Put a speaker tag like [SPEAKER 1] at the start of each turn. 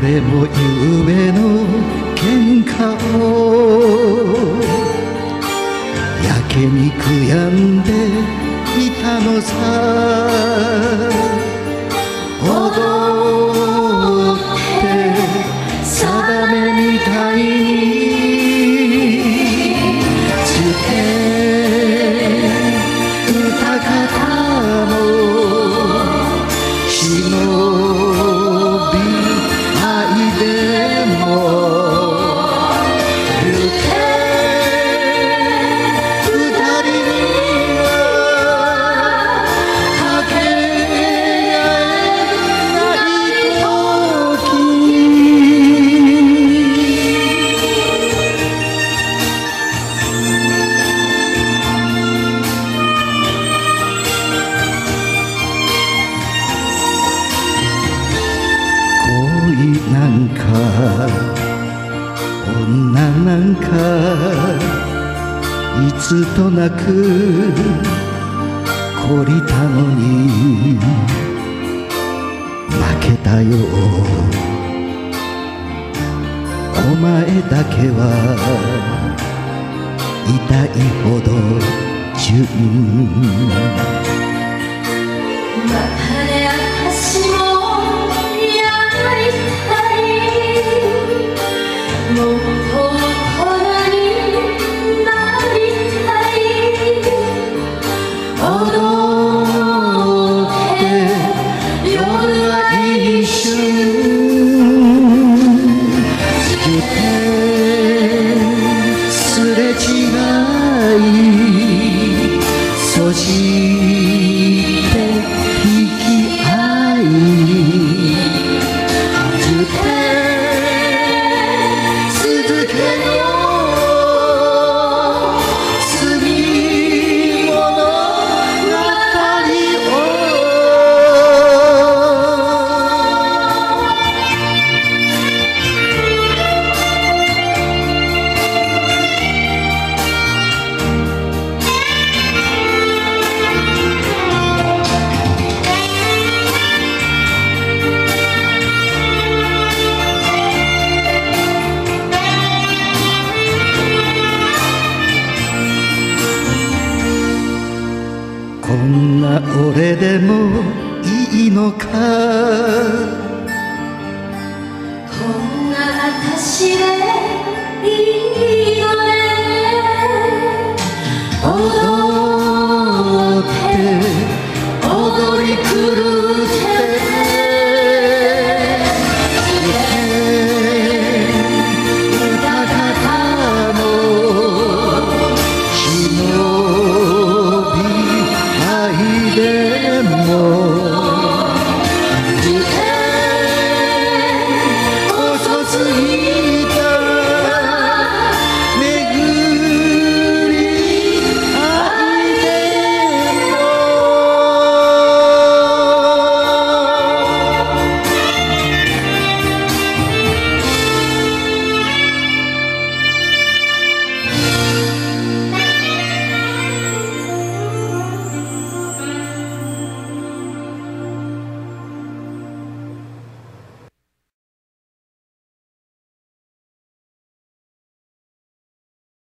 [SPEAKER 1] れも夢の喧嘩をやけに悔やんでいたのさ。踊って定めみたい女なんかいつとなく懲りたのに負けたよ。お前だけは痛いほど純。こんな俺でもいいのか？
[SPEAKER 2] こんな私で